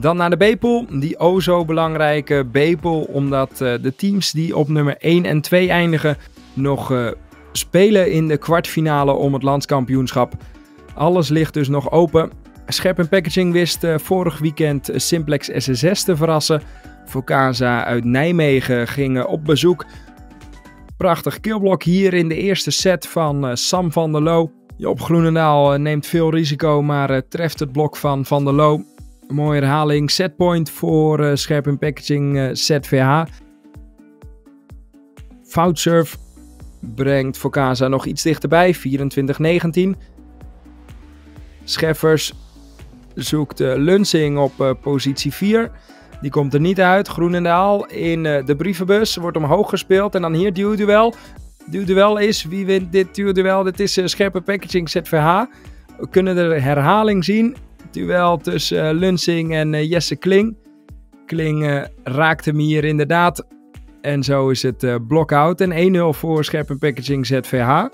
Dan naar de B-pool, die o zo belangrijke B-pool, omdat uh, de teams die op nummer 1 en 2 eindigen nog uh, spelen in de kwartfinale om het landskampioenschap. Alles ligt dus nog open. Scherp Packaging wist uh, vorig weekend Simplex SSS te verrassen. Focasa uit Nijmegen gingen op bezoek. Prachtig killblok hier in de eerste set van Sam van der Loo. Job Groenendaal neemt veel risico, maar treft het blok van Van der Loo. Mooie herhaling. Setpoint voor uh, Packaging uh, ZVH. Foutsurf brengt Focasa nog iets dichterbij. 24-19. Scheffers zoekt uh, Lunsing op positie 4. Die komt er niet uit. Groenendaal in de brievenbus. Wordt omhoog gespeeld. En dan hier duel. Duel is, wie wint dit duel? Dit is Scherpe Packaging ZVH. We kunnen de herhaling zien duel tussen uh, Lunsing en uh, Jesse Kling. Kling uh, raakt hem hier inderdaad. En zo is het block-out. En 1-0 voor Scherp Packaging ZVH.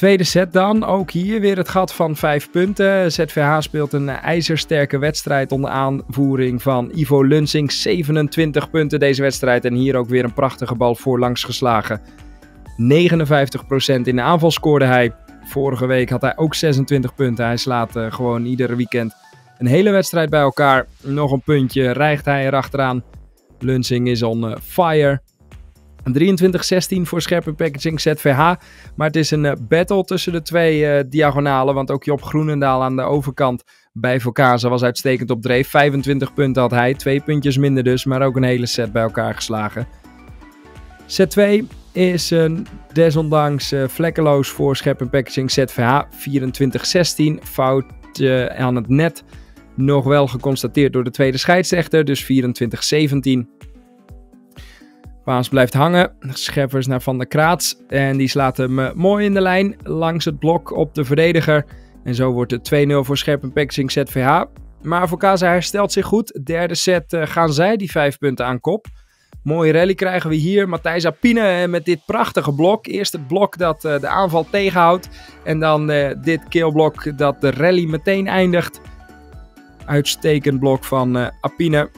Tweede set dan, ook hier weer het gat van 5 punten. ZVH speelt een ijzersterke wedstrijd onder aanvoering van Ivo Lunsing. 27 punten deze wedstrijd en hier ook weer een prachtige bal voorlangs geslagen. 59% in de aanval scoorde hij. Vorige week had hij ook 26 punten. Hij slaat uh, gewoon iedere weekend een hele wedstrijd bij elkaar. Nog een puntje rijgt hij erachteraan. Lunsing is on uh, fire. 23-16 voor Scherpe Packaging ZVH. Maar het is een uh, battle tussen de twee diagonalen. Want ook Job Groenendaal aan de overkant bij Vocasa was uitstekend op dreef. 25 punten had hij. Twee puntjes minder dus. Maar ook een hele set bij elkaar geslagen. Set 2 is een desondanks uh, vlekkeloos voor Schep Packaging ZVH 24-16. Fout uh, aan het net. Nog wel geconstateerd door de tweede scheidsrechter, dus 24-17. Paas blijft hangen. Scheffers naar Van der Kraats. En die slaat hem uh, mooi in de lijn langs het blok op de verdediger. En zo wordt het 2-0 voor Scherp Packaging ZVH. Maar voor Kaza herstelt zich goed. Derde set gaan zij die vijf punten aan kop. Mooie rally krijgen we hier. Matthijs Apine eh, met dit prachtige blok. Eerst het blok dat uh, de aanval tegenhoudt. En dan uh, dit killblok dat de rally meteen eindigt. Uitstekend blok van Apine.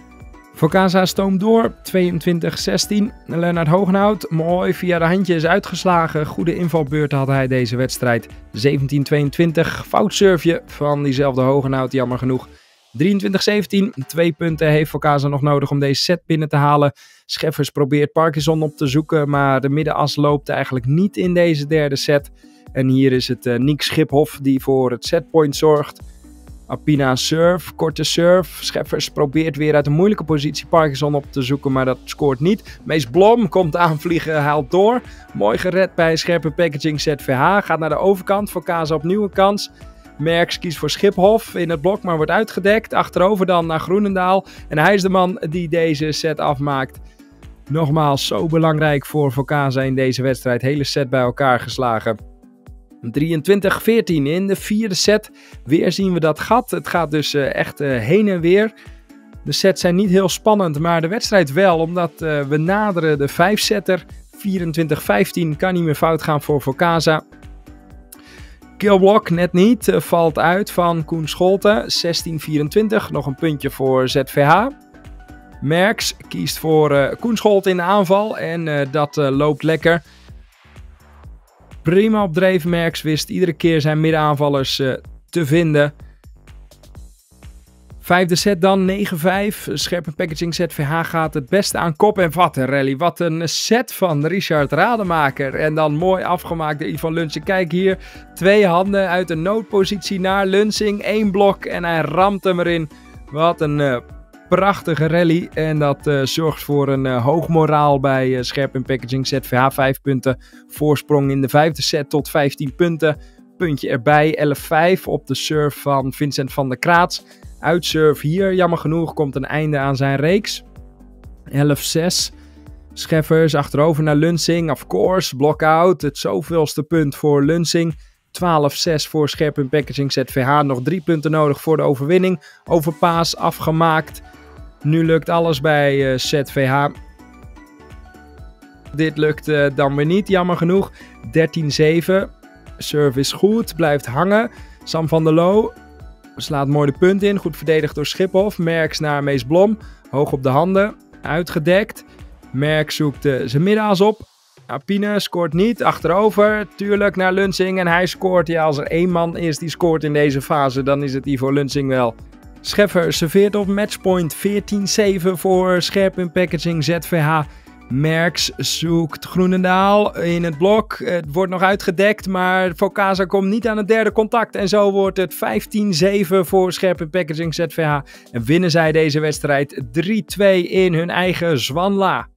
Focasa stoomt door. 22-16. Lennart Hogenhout. Mooi via de handjes uitgeslagen. Goede invalbeurt had hij deze wedstrijd. 17-22. Fout surfje van diezelfde Hogenhout. Jammer genoeg. 23-17. Twee punten heeft Focasa nog nodig om deze set binnen te halen. Scheffers probeert Parkinson op te zoeken, maar de middenas loopt eigenlijk niet in deze derde set. En hier is het uh, Nick Schiphoff die voor het setpoint zorgt. Apina serve, korte serve. Scheffers probeert weer uit een moeilijke positie Parkinson op te zoeken, maar dat scoort niet. Mees Blom komt aanvliegen, haalt door. Mooi gered bij scherpe packaging ZVH. Gaat naar de overkant, voor opnieuw een kans. Merks kiest voor Schiphof in het blok, maar wordt uitgedekt. Achterover dan naar Groenendaal. En hij is de man die deze set afmaakt. Nogmaals, zo belangrijk voor Vocasa in deze wedstrijd. Hele set bij elkaar geslagen. 23-14 in de vierde set. Weer zien we dat gat. Het gaat dus uh, echt uh, heen en weer. De sets zijn niet heel spannend, maar de wedstrijd wel. Omdat uh, we naderen de 5-setter. 24-15 kan niet meer fout gaan voor Vocasa. Killblock net niet. valt uit van Koen Scholten. 16-24. Nog een puntje voor ZVH. Merks kiest voor uh, Koen Scholt in de aanval en uh, dat loopt lekker. Prima opdreven Merks wist iedere keer zijn middenaanvallers te vinden. Vijfde set dan, 9-5. Scherpe packaging ZVH gaat het beste aan kop. En wat rally. Wat een set van Richard Rademaker. En dan mooi afgemaakt door Ivan Lunsing. Kijk hier, twee handen uit de noodpositie naar Lunsing. Eén blok en hij ramt hem erin. Wat een prachtige rally. En dat uh, zorgt voor een uh, hoog moraal bij uh, Packaging ZVH. 5 punten voorsprong in de vijfde set tot 15 punten. Puntje erbij, 11-5 op de serve van Vincent van der Kraats. Uitserve hier, jammer genoeg, komt een einde aan zijn reeks. 11-6. Scheffers achterover naar Lunsing, of course. Block-out, het zoveelste punt voor Lunsing. 12-6 voor Scherp in Packaging ZVH. Nog drie punten nodig voor de overwinning. Overpaas afgemaakt. Nu lukt alles bij uh, eh, ZVH. Dit lukt uh, dan weer niet, jammer genoeg. 13-7. Service goed, blijft hangen. Sam van der Loo slaat mooi de punt in. Goed verdedigd door Schiphoff. Merks naar Mees Blom. Hoog op de handen. Uitgedekt. Merks zoekt uh, zijn middaas op. Apine scoort niet. Achterover. Tuurlijk naar Lunsing. En hij scoort. Ja, als er één man is die scoort in deze fase, dan is het Ivo Lunsing wel. Scheffer serveert op matchpoint 14-7 voor Scherp in Packaging ZVH. Merks zoekt Groenendaal in het blok. Het wordt nog uitgedekt, maar Fokasa komt niet aan het derde contact. En zo wordt het 15-7 voor Scherp Packaging ZVH. En winnen zij deze wedstrijd 3-2 in hun eigen Zwanla.